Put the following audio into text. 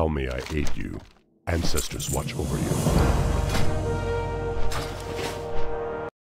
How may I aid you? Ancestors watch over you.